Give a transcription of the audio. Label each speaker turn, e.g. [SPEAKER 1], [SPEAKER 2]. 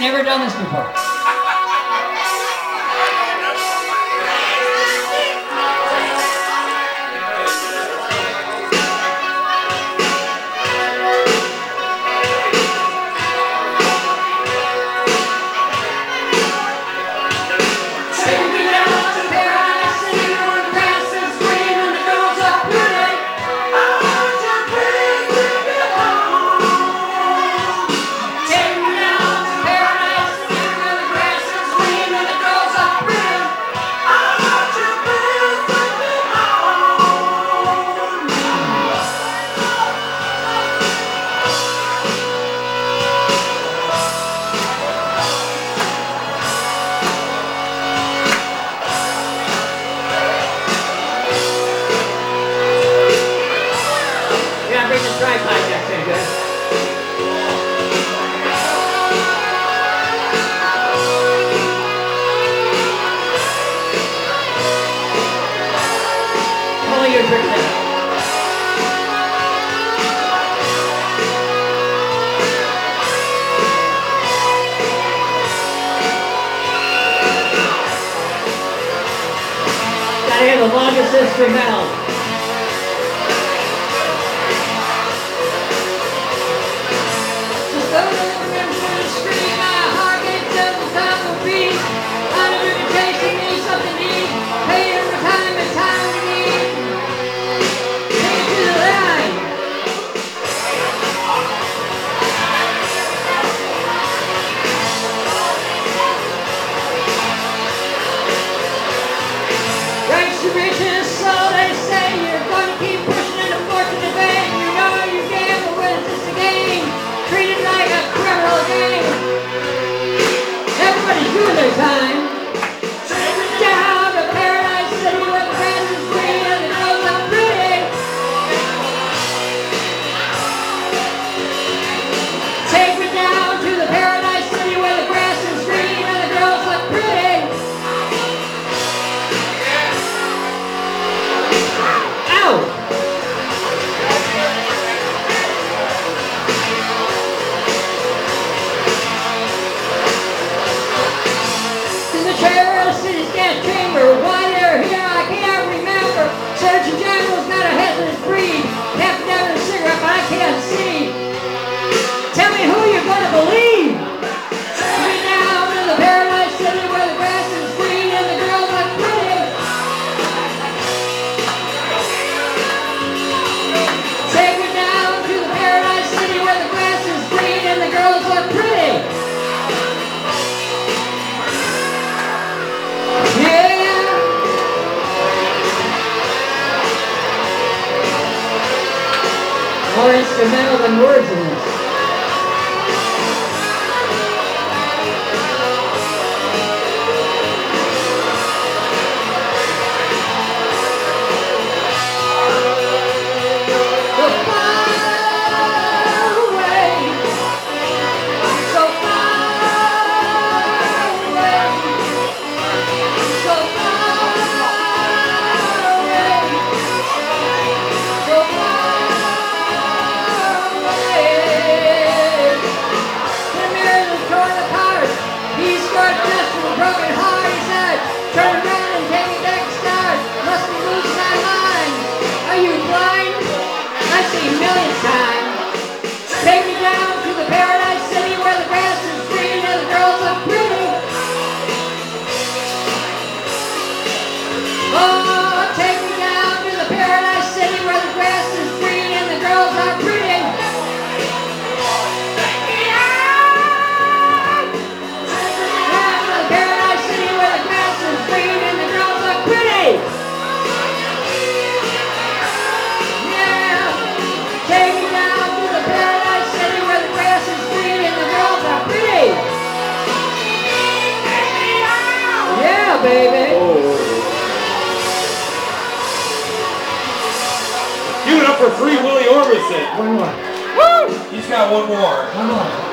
[SPEAKER 1] never done this before.
[SPEAKER 2] I have the
[SPEAKER 1] longest history now. Instrumental
[SPEAKER 2] and
[SPEAKER 3] origin. for free Willy Orbison.
[SPEAKER 1] One more. Woo!
[SPEAKER 3] He's got one more.
[SPEAKER 1] One more.